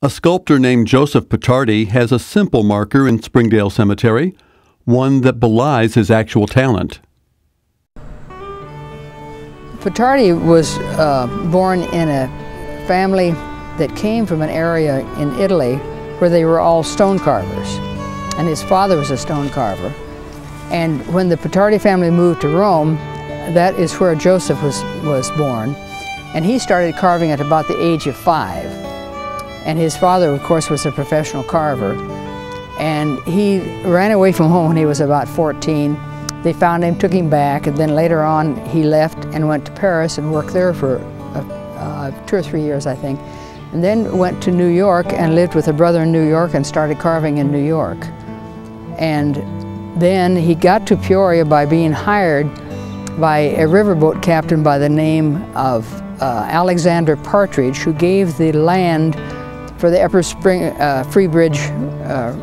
A sculptor named Joseph Petarde has a simple marker in Springdale Cemetery, one that belies his actual talent. Petarde was uh, born in a family that came from an area in Italy where they were all stone carvers. And his father was a stone carver. And when the Petarde family moved to Rome, that is where Joseph was, was born. And he started carving at about the age of five. And his father, of course, was a professional carver. And he ran away from home when he was about 14. They found him, took him back, and then later on he left and went to Paris and worked there for uh, uh, two or three years, I think. And then went to New York and lived with a brother in New York and started carving in New York. And then he got to Peoria by being hired by a riverboat captain by the name of uh, Alexander Partridge, who gave the land for the Upper Spring uh, Free Bridge, uh,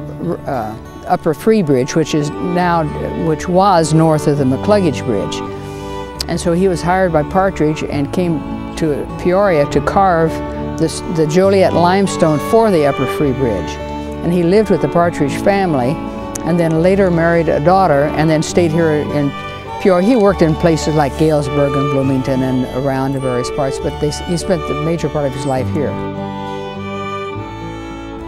uh, Upper Free Bridge, which is now, which was north of the McCluggage Bridge. And so he was hired by Partridge and came to Peoria to carve this, the Joliet limestone for the Upper Free Bridge. And he lived with the Partridge family and then later married a daughter and then stayed here in Peoria. He worked in places like Galesburg and Bloomington and around in various parts, but they, he spent the major part of his life here.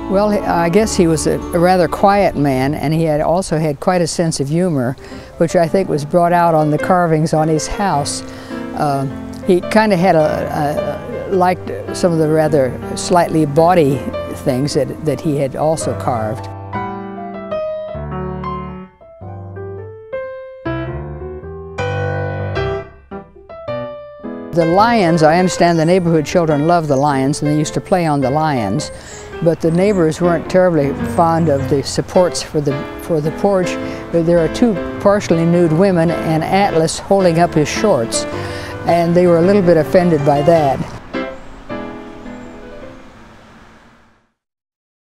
Well, I guess he was a, rather quiet man, and he had also had quite a sense of humor, which I think was brought out on the carvings on his house. Uh, he kind of had a, a, liked some of the rather slightly bawdy things that, that he had also carved. The lions, I understand the neighborhood children love the lions and they used to play on the lions, but the neighbors weren't terribly fond of the supports for the, for the porch. There are two partially nude women and Atlas holding up his shorts, and they were a little bit offended by that.